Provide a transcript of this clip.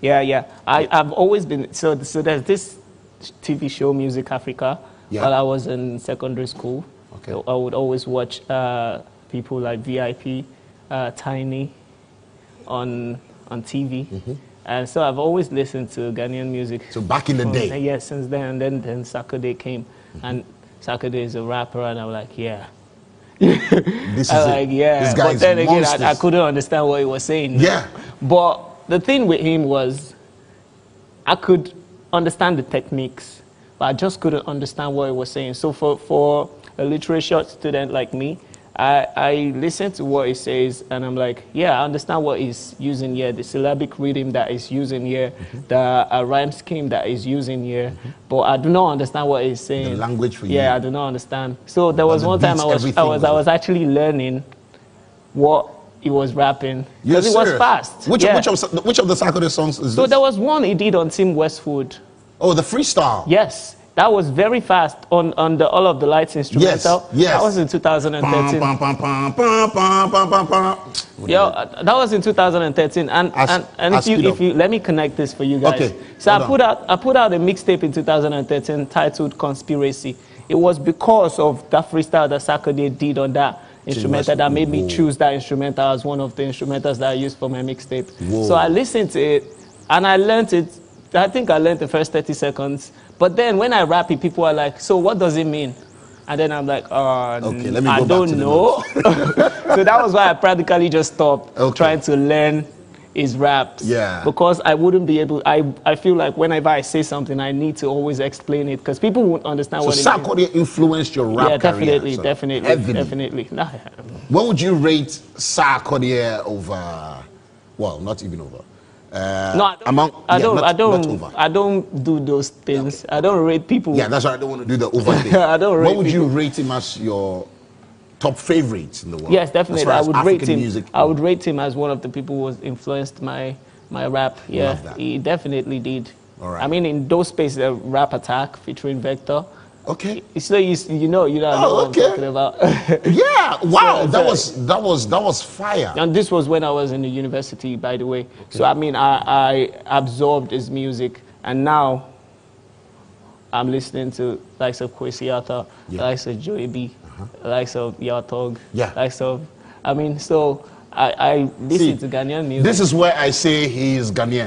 Yeah, yeah. I, I've always been so. So there's this TV show, Music Africa. Yeah. While I was in secondary school, Okay. I would always watch uh, people like VIP, uh, Tinny, on on TV. Mm-hmm. And so I've always listened to Ghanaian music. So back in the from- day. Yeah, since then. And then then Sarkodie came, and Sarkodie is a rapper, and I'm like, yeah. This is I it. like, yeah. This guy but is then again, I, I couldn't understand what he was saying. Yeah. But the thing with him was, I could understand the techniques, but I just couldn't understand what he was saying. So for, for a literature student like me, I, I listen to what he says and I'm like, yeah, I understand what he's using here, the syllabic rhythm that he's using here, Mm-hmm. the uh, rhyme scheme that he's using here, but I do not understand what he's saying. language for Yeah, you. I do not understand. So there was the one time beats, I was, I was I was actually learning what he was rapping because it was fast. Which, yeah. which, of, which of the Sarkodie songs is So this? there was one he did on Tim Westwood. oh, the freestyle. Yes, that was very fast on, on the All of the Lights instrumental. yes. yes. That was in Pam, 2013. pam, pam, pam, pam, pam, pam, pam, pam. Yeah, uh, that was in 2013. And, and, and if, you, if up. you let me connect this for you guys. Okay, So I put out I put out a mixtape in 2013 titled Conspiracy. It was because of that freestyle that Sarkodie did on that instrumental that made me choose that instrumental as one of the instrumentals that I used for my mixtape. So I listened to it and I learned it. I think I learned the first 30 seconds. But then when I rap it, people are like, so what does it mean? And then I'm like, uh, Okay, let me I don't know. so that was why I practically just stopped Okay. trying to learn his raps. Yeah. Because I wouldn't be able, I, I feel like whenever I say something, I need to always explain it because people won't understand So what it means. Sarkodie influenced your rap Yeah, career. definitely, so definitely, heavily. definitely. Nah, What would you rate Sarkodie over? Well, not even over. Uh, no, I don't. among, I yeah, don't. not, I don't. I don't do those things. I don't rate people. yeah, that's why I don't want to do the over thing. I don't What rate would you people. rate him as your top favorites in the world? Yes, As definitely. far I would African rate him. Music, I would rate him as one of the people who has influenced my my rap. Yeah, he definitely did. All right. I mean, in those spaces, uh, rap attack featuring Vector. Okay. So you, you know, you know, I know Oh, what okay. I'm talking about. Yeah. Wow. So- that so- was that was that was fire. and this was when I was in the university, by the way. So I mean, I, I absorbed his music, and now I'm listening to likes of Kwesi Arthur, Yeah. likes of Joey B, uh-huh. likes of Yaw Tog, Yeah. likes of. I mean, so I, I listen See, to Ghanaian music. This is where I say he is Ghanaian.